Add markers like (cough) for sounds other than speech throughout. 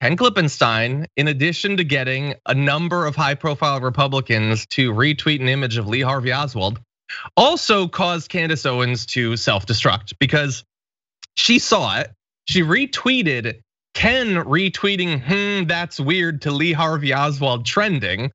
Ken Klippenstein, in addition to getting a number of high profile Republicans to retweet an image of Lee Harvey Oswald, also caused Candace Owens to self destruct because she saw it. She retweeted Ken retweeting, hmm, that's weird to Lee Harvey Oswald trending.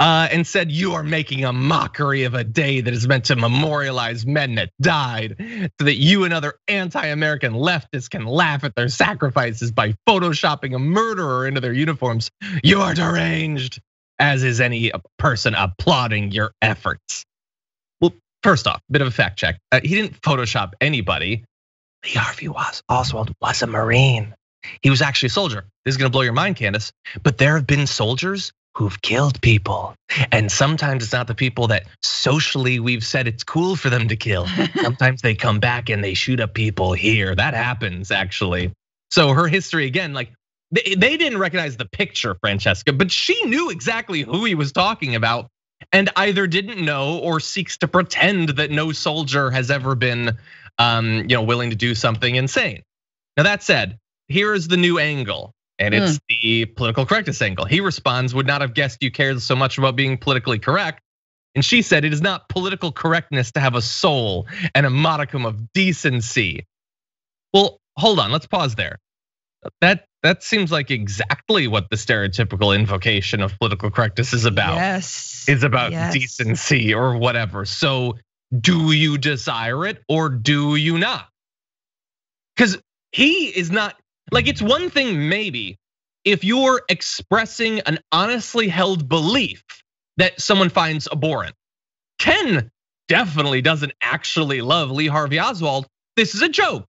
Uh, and said, You are making a mockery of a day that is meant to memorialize men that died, so that you and other anti American leftists can laugh at their sacrifices by photoshopping a murderer into their uniforms. You are deranged, as is any person applauding your efforts. Well, first off, bit of a fact check. Uh, he didn't Photoshop anybody. Lee Harvey Oswald was a Marine. He was actually a soldier. This is gonna blow your mind, Candace. But there have been soldiers who've killed people. And sometimes it's not the people that socially we've said it's cool for them to kill. (laughs) sometimes they come back and they shoot up people here. That happens actually. So her history again, like they didn't recognize the picture, Francesca, but she knew exactly who he was talking about and either didn't know or seeks to pretend that no soldier has ever been um, you know, willing to do something insane. Now that said, here is the new angle and it's mm. the political correctness angle. He responds, would not have guessed you cared so much about being politically correct. And she said, it is not political correctness to have a soul and a modicum of decency. Well, hold on, let's pause there. That that seems like exactly what the stereotypical invocation of political correctness is about. Yes. Is about yes. decency or whatever. So do you desire it or do you not? Because he is not like it's one thing maybe if you're expressing an honestly held belief that someone finds abhorrent. Ken definitely doesn't actually love Lee Harvey Oswald. This is a joke.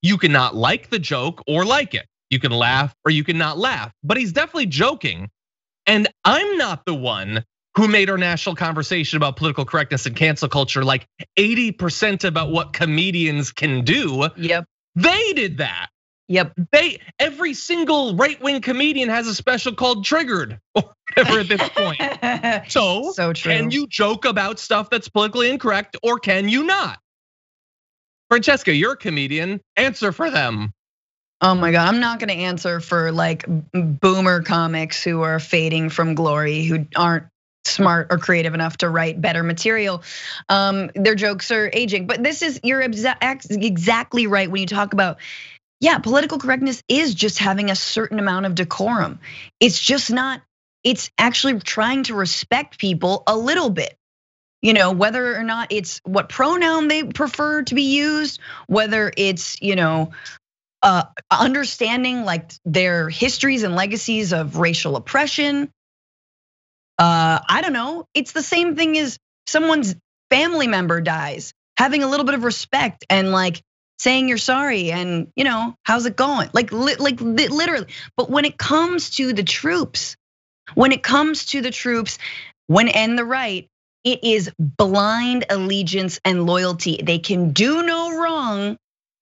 You cannot like the joke or like it. You can laugh or you can not laugh, but he's definitely joking. And I'm not the one who made our national conversation about political correctness and cancel culture like 80% about what comedians can do. Yep. They did that. Yep. They every single right-wing comedian has a special called Triggered (laughs) or whatever at this point. (laughs) So, so true. can you joke about stuff that's politically incorrect or can you not? Francesca, you're a comedian. Answer for them. Oh my God, I'm not gonna answer for like boomer comics who are fading from glory, who aren't smart or creative enough to write better material. Um, their jokes are aging, but this is you're exactly right when you talk about yeah, political correctness is just having a certain amount of decorum. It's just not, it's actually trying to respect people a little bit. You know, whether or not it's what pronoun they prefer to be used, whether it's, you know, uh, understanding like their histories and legacies of racial oppression. Uh, I don't know. It's the same thing as someone's family member dies, having a little bit of respect and like saying you're sorry and you know how's it going like like literally but when it comes to the troops when it comes to the troops when and the right it is blind allegiance and loyalty they can do no wrong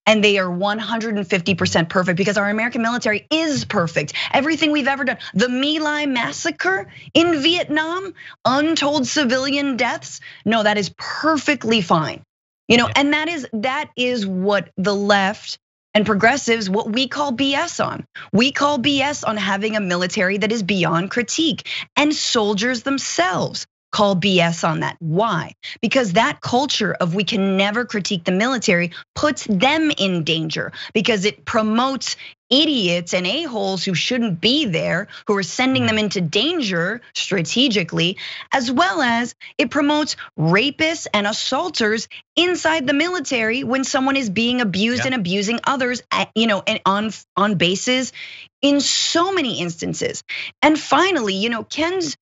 and they are 150% perfect because our American military is perfect. Everything we've ever done. The My Lai massacre in Vietnam, untold civilian deaths, no, that is perfectly fine. You know, and that is that is what the left and progressives what we call BS on. We call BS on having a military that is beyond critique and soldiers themselves call BS on that. Why? Because that culture of we can never critique the military puts them in danger because it promotes idiots and a-holes who shouldn't be there, who are sending them into danger strategically, as well as it promotes rapists and assaulters inside the military when someone is being abused and abusing others, you know, and on on bases in so many instances. And finally, you know, Ken's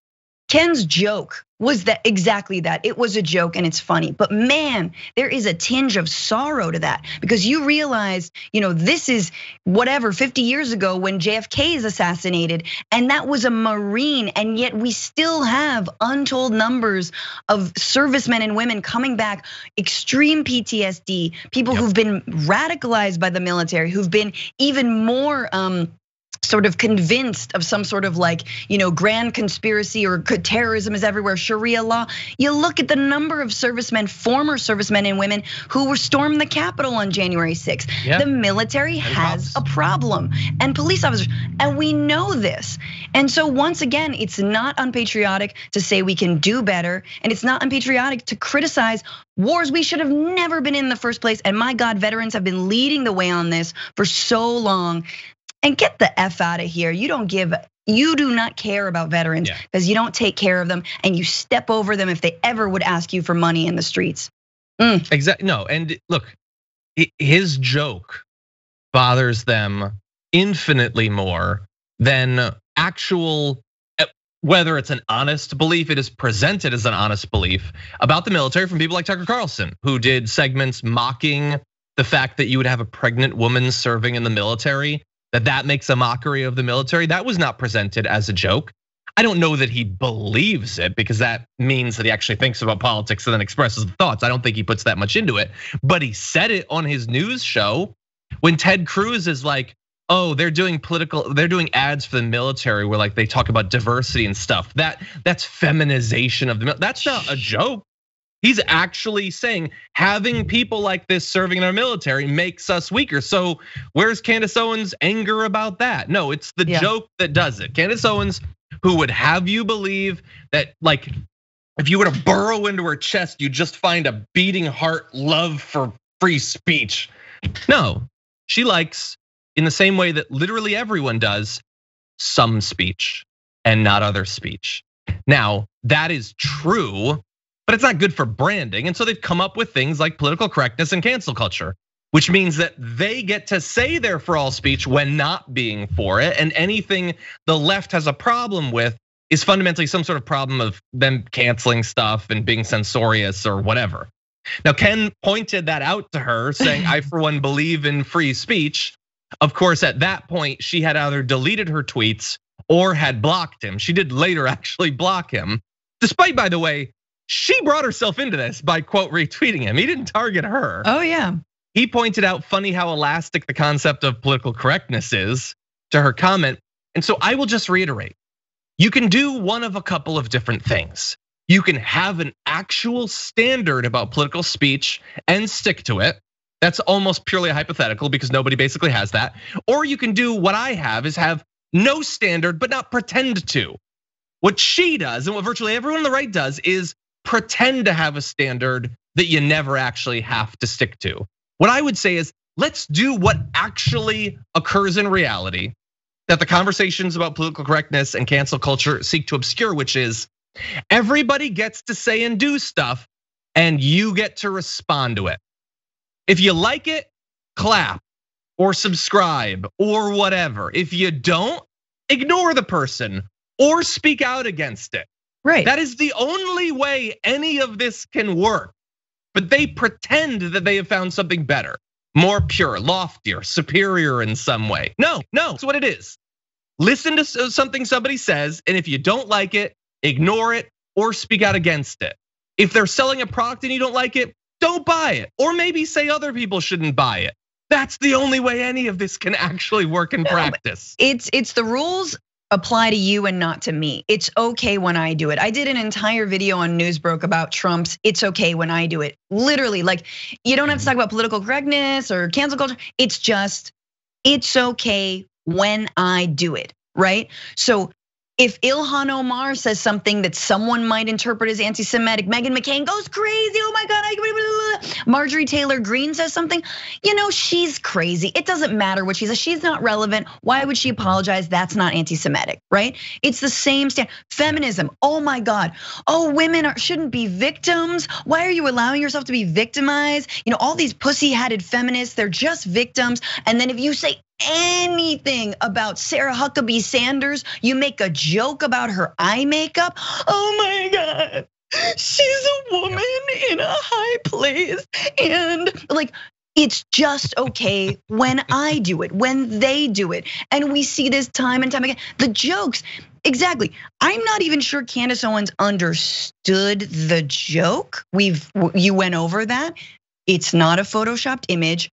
Ken's joke was that exactly that. It was a joke and it's funny. But man, there is a tinge of sorrow to that because you realize, you know, this is whatever 50 years ago when JFK is assassinated and that was a Marine and yet we still have untold numbers of servicemen and women coming back extreme PTSD, people yep. who've been radicalized by the military, who've been even more um sort of convinced of some sort of like, you know, grand conspiracy or terrorism is everywhere, Sharia law. You look at the number of servicemen, former servicemen and women who were stormed the Capitol on January 6th. Yeah. The military has a problem and police officers, and we know this. And so once again, it's not unpatriotic to say we can do better, and it's not unpatriotic to criticize wars we should have never been in the first place. And my God, veterans have been leading the way on this for so long and get the F out of here. You don't give you do not care about veterans because yeah. you don't take care of them and you step over them if they ever would ask you for money in the streets. Mm. Exactly. No, and look, his joke bothers them infinitely more than actual eh, whether it's an honest belief, it is presented as an honest belief about the military from people like Tucker Carlson, who did segments mocking the fact that you would have a pregnant woman serving in the military that that makes a mockery of the military. That was not presented as a joke. I don't know that he believes it because that means that he actually thinks about politics and then expresses the thoughts. I don't think he puts that much into it, but he said it on his news show when Ted Cruz is like, "Oh, they're doing political, they're doing ads for the military where like they talk about diversity and stuff." That that's feminization of the that's not a joke. He's actually saying having people like this serving in our military makes us weaker. So where's Candace Owens' anger about that? No, it's the yeah. joke that does it. Candace Owens, who would have you believe that like if you were to burrow into her chest, you just find a beating heart love for free speech. No, she likes in the same way that literally everyone does some speech and not other speech. Now, that is true but it's not good for branding. And so they've come up with things like political correctness and cancel culture, which means that they get to say they're for all speech when not being for it. And anything the left has a problem with is fundamentally some sort of problem of them canceling stuff and being censorious or whatever. Now, Ken pointed that out to her, saying, I, for one, believe in free speech. Of course, at that point, she had either deleted her tweets or had blocked him. She did later (laughs) actually block him, despite, by the way, she brought herself into this by quote retweeting him. He didn't target her. Oh, yeah. He pointed out funny how elastic the concept of political correctness is to her comment. And so I will just reiterate you can do one of a couple of different things. You can have an actual standard about political speech and stick to it. That's almost purely hypothetical because nobody basically has that. Or you can do what I have is have no standard, but not pretend to. What she does and what virtually everyone on the right does is pretend to have a standard that you never actually have to stick to. What I would say is let's do what actually occurs in reality that the conversations about political correctness and cancel culture seek to obscure, which is everybody gets to say and do stuff and you get to respond to it. If you like it, clap or subscribe or whatever. If you don't, ignore the person or speak out against it. Right. That is the only way any of this can work. But they pretend that they have found something better, more pure, loftier, superior in some way. No, no, it's what it is. Listen to uh, something somebody says, and if you don't like it, ignore it or speak out against it. If they're selling a product and you don't like it, don't buy it. Or maybe say other people shouldn't buy it. That's the only way any of this can actually work in practice. It's it's the rules apply to you and not to me. It's okay when I do it. I did an entire video on Newsbroke about Trump's it's okay when I do it. Literally, like you don't have to talk about political correctness or cancel culture. It's just it's okay when I do it, right? So if Ilhan Omar says something that someone might interpret as anti-Semitic, Meghan McCain goes crazy. Oh my God! Marjorie Taylor Greene says something. You know she's crazy. It doesn't matter what she says. She's not relevant. Why would she apologize? That's not anti-Semitic, right? It's the same stand. Feminism. Oh my God. Oh, women are, shouldn't be victims. Why are you allowing yourself to be victimized? You know all these pussy-hatted feminists. They're just victims. And then if you say anything about Sarah Huckabee Sanders, you make a joke about her eye makeup. Oh my God. She's a woman in a high place. And like, it's just okay when I do it, when they do it. And we see this time and time again. The jokes, exactly. I'm not even sure Candace Owens understood the joke. We've you went over that It's not a photoshopped image.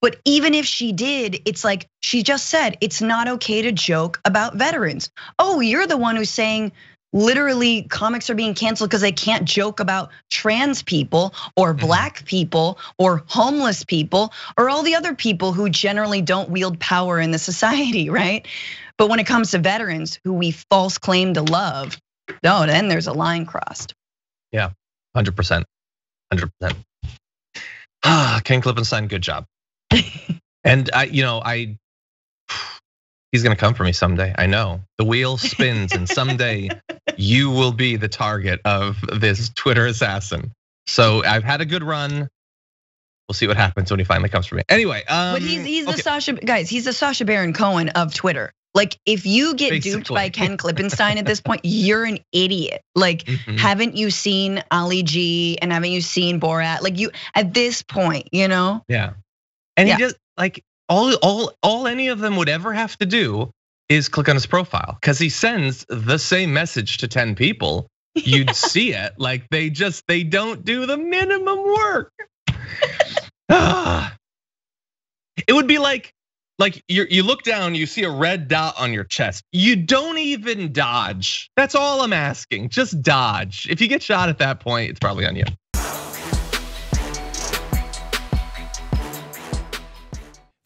But even if she did, it's like she just said, it's not okay to joke about veterans. Oh, you're the one who's saying literally comics are being canceled because they can't joke about trans people or mm-hmm. black people or homeless people or all the other people who generally don't wield power in the society, (laughs) right? But when it comes to veterans who we false claim to love, no, then there's a line crossed. Yeah, 100%. 100%. Ah, Ken Klippenstein, good job. (laughs) and I, you know, I he's gonna come for me someday. I know the wheel spins, and someday (laughs) you will be the target of this Twitter assassin. So I've had a good run. We'll see what happens when he finally comes for me. Anyway, um, but he's he's okay. the Sacha guys. He's the Sacha Baron Cohen of Twitter. Like if you get Basically. duped by Ken Klippenstein at this point, you're an idiot. Like mm-hmm. haven't you seen Ali G and haven't you seen Borat? Like you at this point, you know? Yeah. And yeah. he just like all all all any of them would ever have to do is click on his profile because he sends the same message to 10 people you'd (laughs) see it like they just they don't do the minimum work (laughs) (sighs) it would be like like you you look down you see a red dot on your chest. You don't even dodge. That's all i'm asking. Just dodge. If you get shot at that point it's probably on you.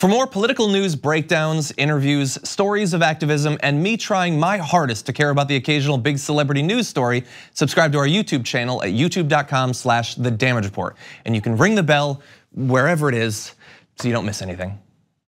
For more political news breakdowns, interviews, stories of activism, and me trying my hardest to care about the occasional big celebrity news story, subscribe to our YouTube channel at youtube.com slash the damage report. And you can ring the bell wherever it is so you don't miss anything.